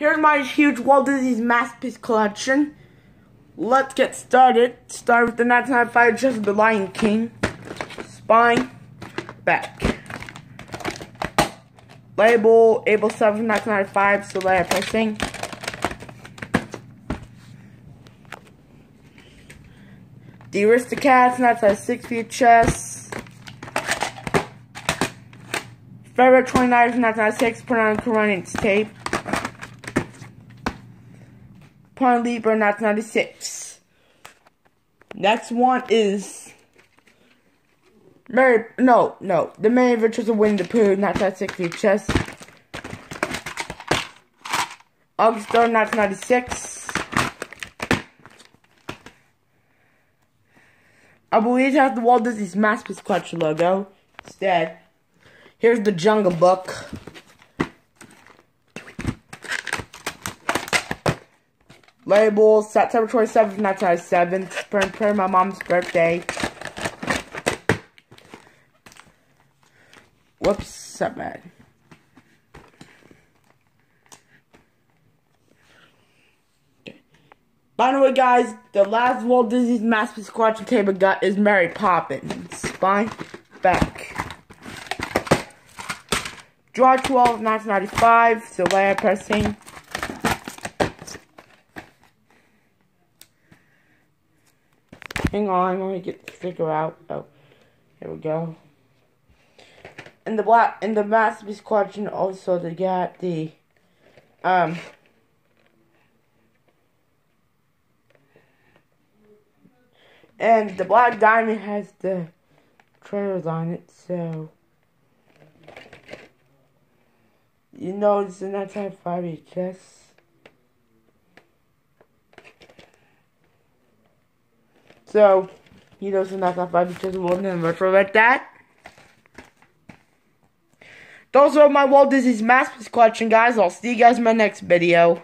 Here's my huge Walt Disney's masterpiece collection. Let's get started. Start with the 1995 Just of the Lion King. Spine, back. Label, April 7, 1995, so layer pressing. The Aristocats, 1996 VHS. February 29, 1996, put on Coronians tape. Point Libra ninety-six. Next one is Mary. No, no. The Mary Richards of Winnie the Pooh 1996 VHS. August 3rd, 1996. I believe it has the Walt Disney's Masterpiece Collection logo. Instead, here's the Jungle Book. Label September 27th, 1997. Spring for my mom's birthday. Whoops, that bad. By the way, guys, the last Walt Disney's Masterpiece Collection table got is Mary Poppins. Spine, back. July 12, 1995, so layer pressing. Hang on, let me get the sticker out. Oh, here we go. In the black, in the Masterpiece Collection, also they got the, um, And the Black Diamond has the trailers on it, so you know it's in that type 5 HS. So, it's in that type 5 HS more than retro like that. Those are my Walt Disney's Masterpiece collection, guys. I'll see you guys in my next video.